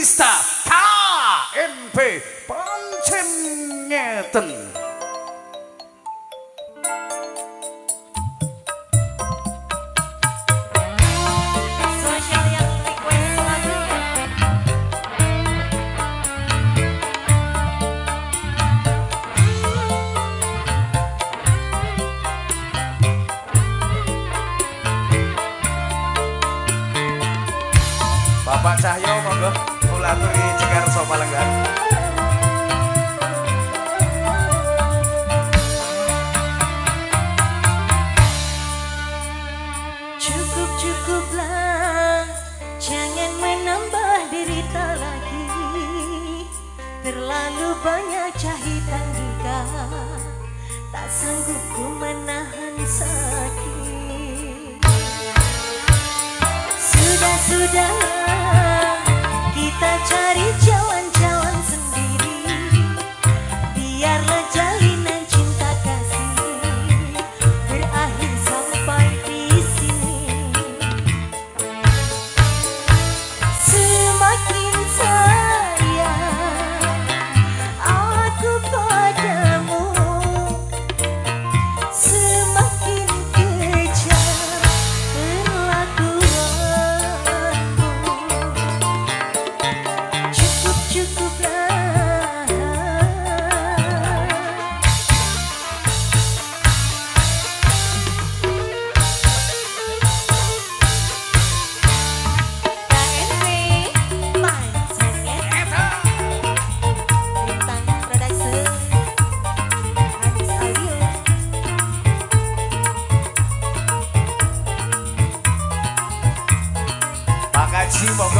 Krista. K. MP. Cukup cukuplah jangan menambah derita lagi. Terlalu banyak jahitan kita tak sanggup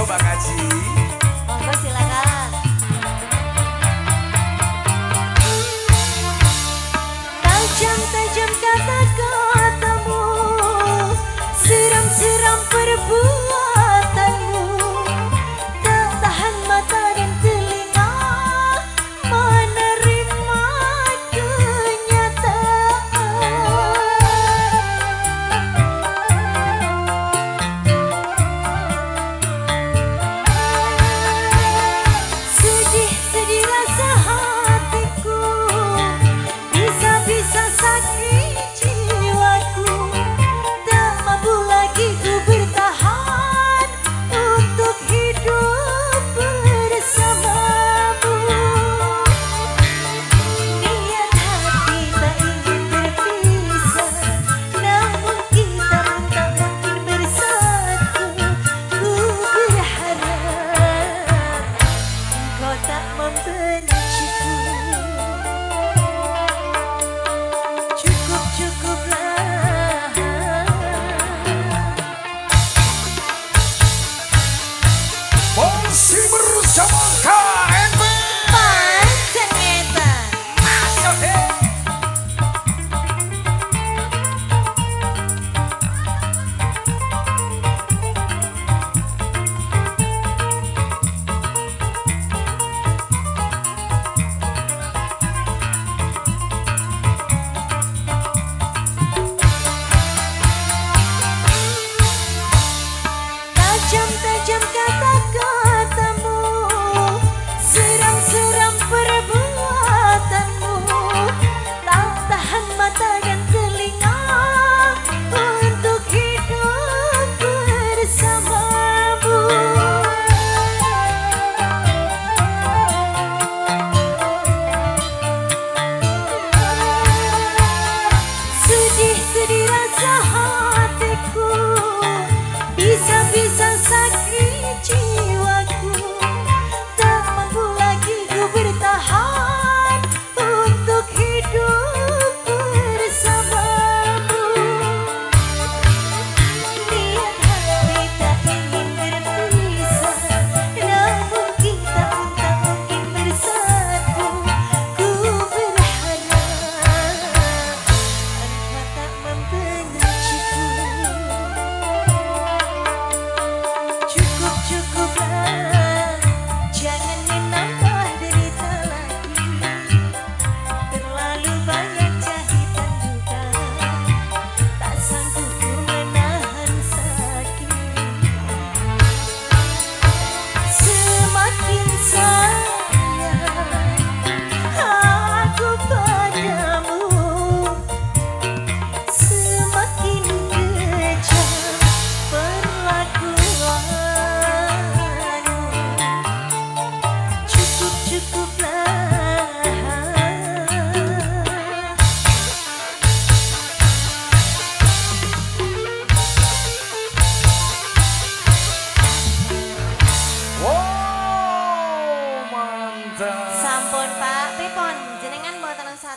bagaci.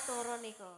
turun iku